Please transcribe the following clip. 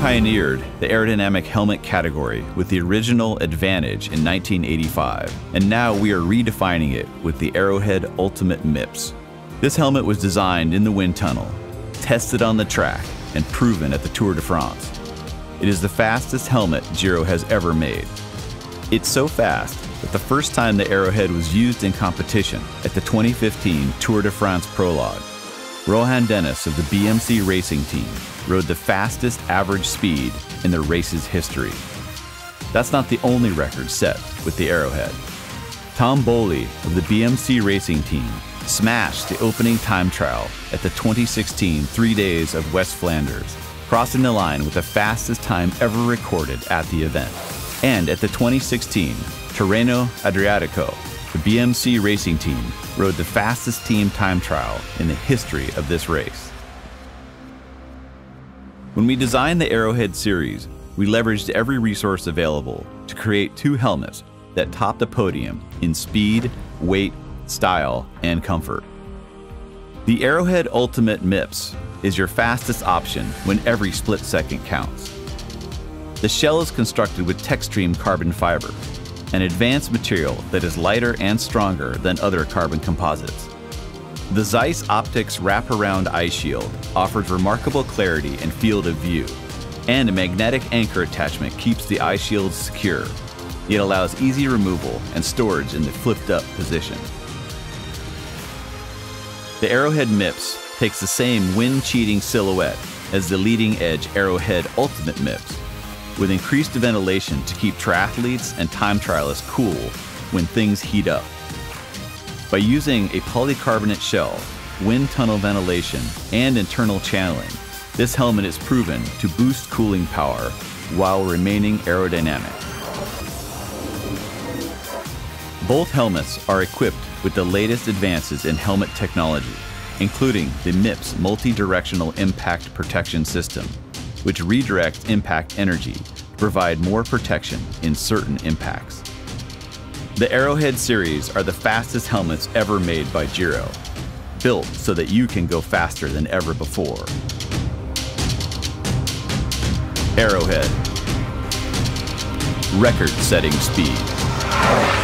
pioneered the aerodynamic helmet category with the original Advantage in 1985, and now we are redefining it with the Aerohead Ultimate MIPS. This helmet was designed in the wind tunnel, tested on the track, and proven at the Tour de France. It is the fastest helmet Giro has ever made. It's so fast that the first time the Aerohead was used in competition at the 2015 Tour de France Prologue, Rohan Dennis of the BMC racing team rode the fastest average speed in the race's history. That's not the only record set with the Aerohead. Tom Bohli of the BMC racing team smashed the opening time trial at the 2016 Three Days of West Flanders, crossing the line with the fastest time ever recorded at the event. And at the 2016 Tirreno Adriatico, the BMC racing team rode the fastest team time trial in the history of this race. When we designed the Aerohead series, we leveraged every resource available to create two helmets that top the podium in speed, weight, style, and comfort. The Aerohead Ultimate MIPS is your fastest option when every split second counts. The shell is constructed with TeXtreme carbon fiber, an advanced material that is lighter and stronger than other carbon composites. The Zeiss Optics wraparound eye shield offers remarkable clarity and field of view, and a magnetic anchor attachment keeps the eye shield secure. It allows easy removal and storage in the flipped up position. The Aerohead MIPS takes the same wind cheating silhouette as the leading edge Aerohead Ultimate MIPS, with increased ventilation to keep triathletes and time trialists cool when things heat up. By using a polycarbonate shell, wind tunnel ventilation, and internal channeling, this helmet is proven to boost cooling power while remaining aerodynamic. Both helmets are equipped with the latest advances in helmet technology, including the MIPS multi-directional impact protection system, which redirects impact energy to provide more protection in certain impacts. The Aerohead series are the fastest helmets ever made by Giro, built so that you can go faster than ever before. Aerohead. Record setting speed.